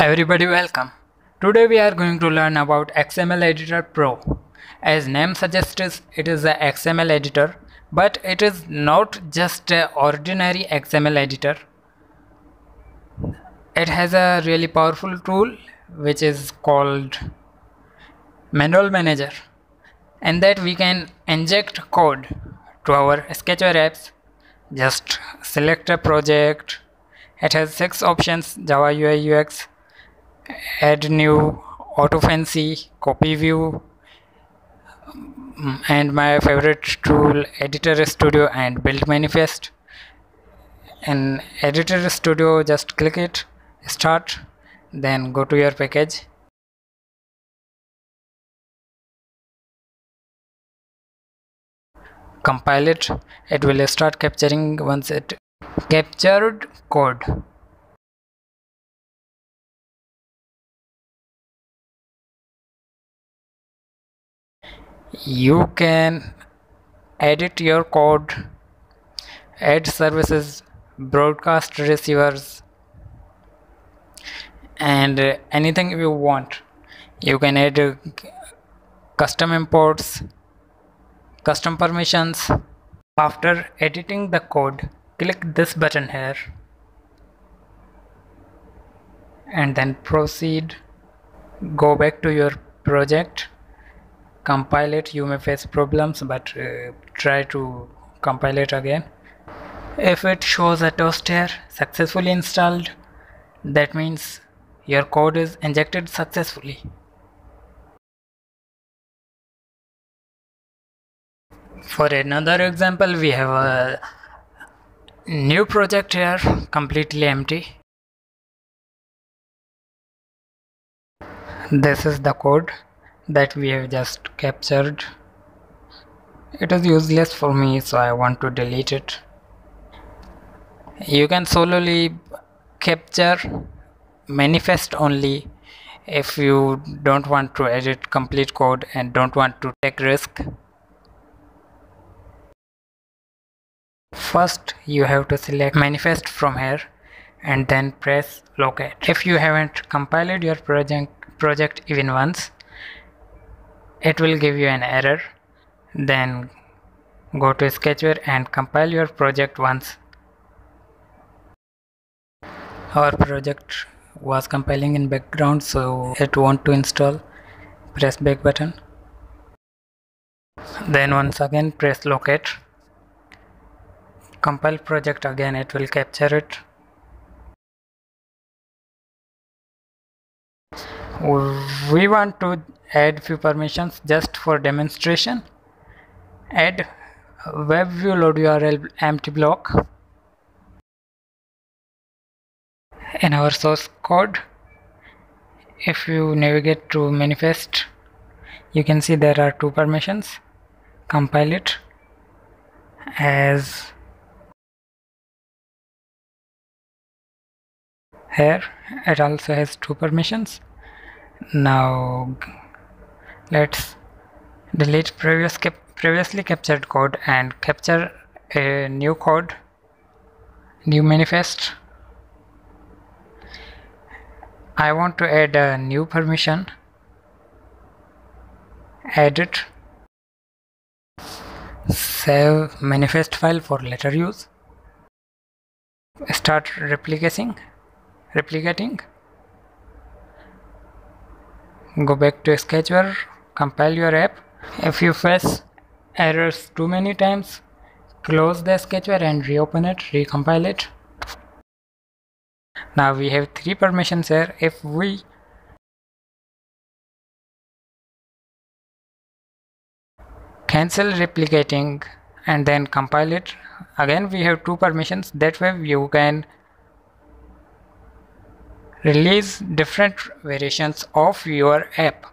Everybody welcome. Today we are going to learn about XML Editor Pro. As name suggests it is a XML editor but it is not just a ordinary XML editor. It has a really powerful tool which is called Manual Manager and that we can inject code to our Sketchware apps. Just select a project. It has six options Java UI UX add new auto fancy copy view mm, and my favorite tool editor studio and build manifest. In editor studio just click it start then go to your package. Compile it. It will start capturing once it captured code you can edit your code add services broadcast receivers and uh, anything you want. You can add uh, custom imports custom permissions. After editing the code click this button here and then proceed. Go back to your project compile it you may face problems but uh, try to compile it again. If it shows a toast here successfully installed that means your code is injected successfully. For another example we have a new project here completely empty. This is the code that we have just captured. It is useless for me so I want to delete it. You can solely capture manifest only if you don't want to edit complete code and don't want to take risk. First you have to select manifest from here and then press locate. If you haven't compiled your project project even once it will give you an error. Then go to sketchware and compile your project once. Our project was compiling in background so it want to install. Press back button. Then once again press locate. Compile project again it will capture it we want to add few permissions just for demonstration. Add web view load url empty block. In our source code if you navigate to manifest you can see there are two permissions. Compile it as here. It also has two permissions now let's delete previous cap previously captured code and capture a new code new manifest. I want to add a new permission. Edit. Save manifest file for later use. Start replicating replicating go back to sketchware compile your app. If you face errors too many times. Close the sketchware and reopen it recompile it. Now we have three permissions here. If we cancel replicating and then compile it again we have two permissions. That way you can release different variations of your app